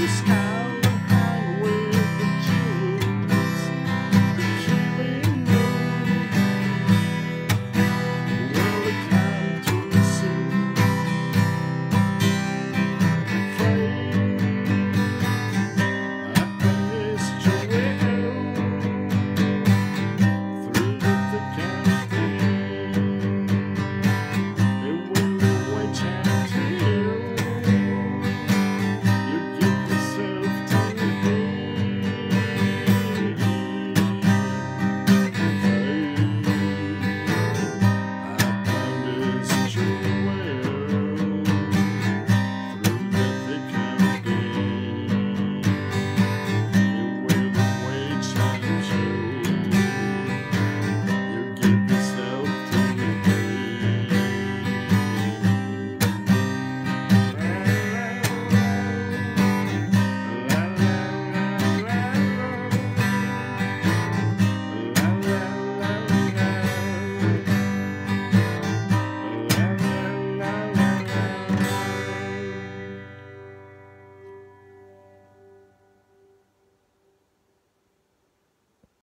Krishna.